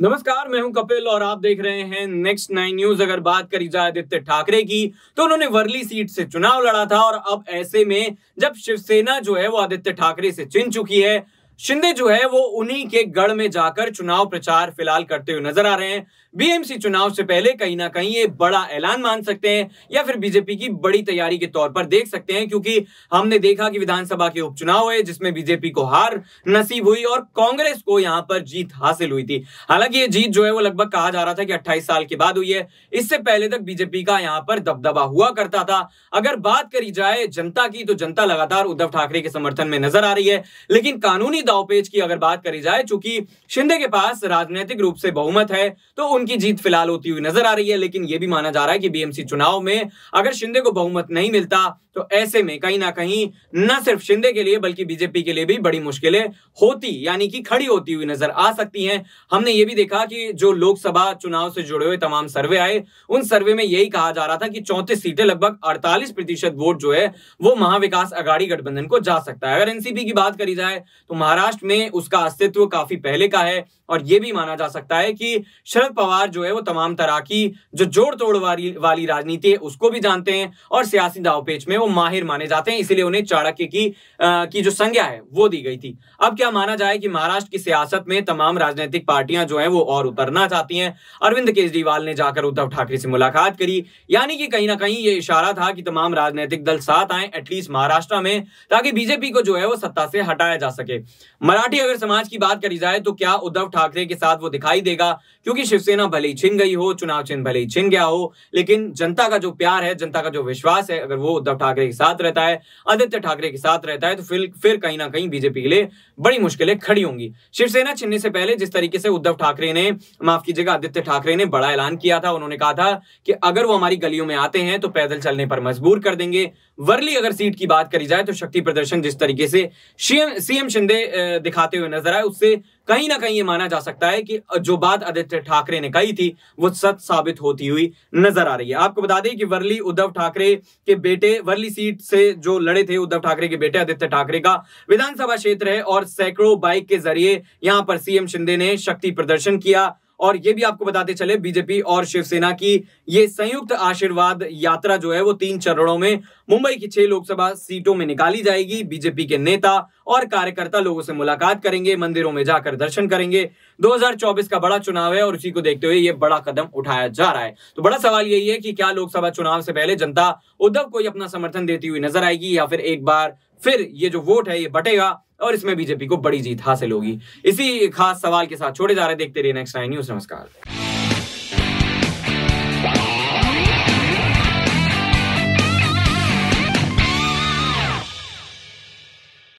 नमस्कार, मैं हूँ कपिल और आप देख रहे हैं नेक्स्ट नाइन न्यूज़ अगर बात करी जाए आदित्य ठाकरे की तो उन्होंने वर्ली सीट से चुनाव लड़ा था और अब ऐसे में जब शिवसेना जो है वो आदित्य ठाकरे से चिन चुकी है शिंदे जो है वो उन्हीं के गढ़ में जाकर चुनाव प्रचार फ़िलहाल करते हुए नज़र आ रहे हैं। बीएमसी चुनाव से पहले कहीं ना कहीं ये बड़ा ऐलान मान सकते हैं या फिर बीजेपी की बड़ी तैयारी के तौर पर देख सकते हैं, क्योंकि हमने देखा कि विधानसभा के उपचुनाव हुए, जिसमें बीजेपी को हार नसीब हुई और कांग्रेस को यहाँ पर जीत हासिल हुई थी। हालाँकि ये जीत जो है वो लगभग कहा जा रहा था कि अट्ठाईस साल के बाद हुई है। इससे पहले तक बीजेपी का यहाँ पर दबदबा हुआ करता था। अगर बात करी जाए जनता की तो जनता लगातार उद्धव ठाकरे के समर्थन में नज़र आ रही है, लेकिन कानूनी दावपेच की अगर बात करी जाए, चूँकि शिंदे के पास राजनीतिक रूप से बहुमत है तो उनकी जीत फ़िलहाल होती हुई नज़र आ रही है, लेकिन यह भी माना जा रहा है कि बीएमसी चुनाव में अगर शिंदे को बहुमत नहीं मिलता तो ऐसे में कहीं ना कहीं न सिर्फ़ शिंदे के लिए, बल्कि बीजेपी के लिए भी बड़ी मुश्किलें होती, यानी कि खड़ी होती हुई नज़र आ सकती हैं। हमने ये भी देखा कि जो लोकसभा चुनाव से जुड़े हुए तमाम सर्वे आए, उन सर्वे में यही कहा जा रहा था कि चौंतीस सीटें लगभग अड़तालीस प्रतिशत वोट जो है, वो महाविकास अगाड़ी गठबंधन को जा सकता है। अगर एनसीपी की बात करी जाए तो महाराष्ट्र में उसका अस्तित्व काफ़ी पहले का है और यह भी माना जा सकता है कि शरद पवार जो है वो तमाम तरह की जो जोड़ तोड़ वाली वाली राजनीति है उसको भी जानते हैं और सियासी दावपेच में वो माहिर माने जाते हैं इसलिए उन्हें चाणक्य की आ, की जो संज्ञा है वो दी गई थी। अब क्या माना जाए कि महाराष्ट्र की सियासत में तमाम राजनीतिक पार्टियाँ जो है वो और उतरना चाहती हैं? अरविंद केजरीवाल ने जाकर उद्धव ठाकरे से मुलाकात करी यानी कि कहीं ना कहीं ये इशारा था कि तमाम राजनीतिक दल साथ आए एटलीस्ट महाराष्ट्र में ताकि बीजेपी को जो है वो सत्ता से हटाया जा सके। मराठी अगर समाज की बात करी जाए तो क्या उद्धव ठाकरे के साथ वो दिखाई देगा? क्योंकि शिवसेना भले ही छिन गई हो, चुनाव चिन्ह भले ही छिन गया हो, लेकिन जनता का जो प्यार है, जनता का जो विश्वास है, अगर वो उद्धव ठाकरे के साथ रहता है, आदित्य ठाकरे के साथ रहता है तो फिर फिर कहीं ना कहीं बीजेपी के लिए बड़ी मुश्किलें खड़ी होंगी। शिवसेना छिनने से पहले जिस तरीके से उद्धव ठाकरे ने, माफ़ कीजिएगा, आदित्य ठाकरे ने बड़ा ऐलान किया था, उन्होंने कहा था कि अगर वो हमारी गलियों में आते हैं तो पैदल चलने पर मजबूर कर देंगे। वर्ली अगर सीट की बात करी जाए तो शक्ति प्रदर्शन जिस तरीके से सीएम शिंदे दिखाते हुए नज़र आए। उससे कहीं ना कहीं ये माना जा सकता है कि जो बात आदित्य ठाकरे ने कही थी, वो सच साबित होती हुई नज़र आ रही है। आपको बता दें कि वर्ली उद्धव ठाकरे के बेटे, वर्ली सीट से जो लड़े थे उद्धव ठाकरे के बेटे आदित्य ठाकरे का विधानसभा क्षेत्र है और सैकड़ों बाइक के ज़रिए यहाँ पर सीएम शिंदे ने शक्ति प्रदर्शन किया। और ये भी आपको बताते चले बीजेपी और शिवसेना की ये संयुक्त आशीर्वाद यात्रा जो है वो तीन चरणों में मुंबई की छह लोकसभा सीटों में निकाली जाएगी। बीजेपी के नेता और कार्यकर्ता लोगों से मुलाकात करेंगे, मंदिरों में जाकर दर्शन करेंगे। 2024 का बड़ा चुनाव है और उसी को देखते हुए ये बड़ा कदम उठाया जा रहा है। तो बड़ा सवाल यही है कि क्या लोकसभा चुनाव से पहले जनता उद्धव को ही अपना समर्थन देती हुई नज़र आएगी या फिर एक बार फिर ये जो वोट है, ये बटेगा और इसमें बीजेपी को बड़ी जीत हासिल होगी। इसी खास सवाल के साथ छोड़े जा रहे देखते रहिए नेक्स्ट नाइन न्यूज़ नमस्कार।